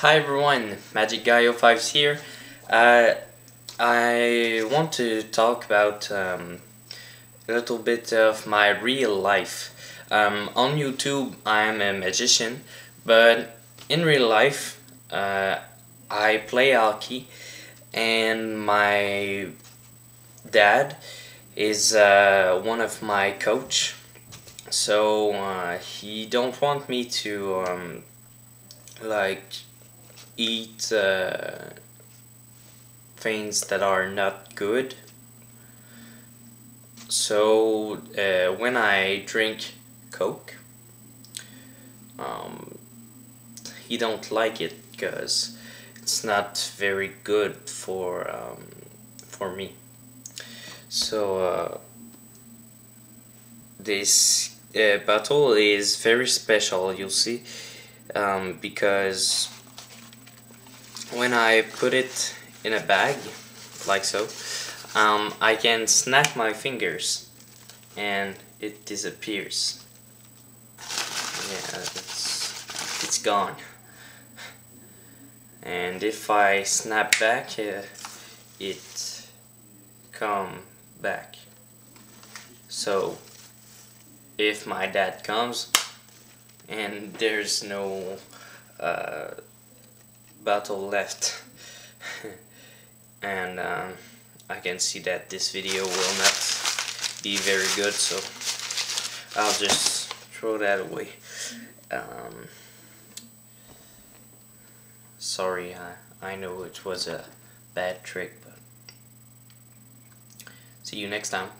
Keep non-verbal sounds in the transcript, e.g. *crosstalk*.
Hi everyone, Magic Guy 05 here. Uh, I want to talk about um, a little bit of my real life. Um, on YouTube, I'm a magician, but in real life, uh, I play hockey, and my dad is uh, one of my coach. So uh, he don't want me to um, like eat uh, things that are not good. So uh, when I drink Coke, um, he don't like it because it's not very good for um, for me. So uh, this uh, bottle is very special. You'll see um, because when I put it in a bag like so, um, I can snap my fingers and it disappears. Yeah, it's it's gone. And if I snap back, uh, it come back. So if my dad comes and there's no uh, bottle left. *laughs* And um, I can see that this video will not be very good so I'll just throw that away. Um, sorry I, I know it was a bad trick but see you next time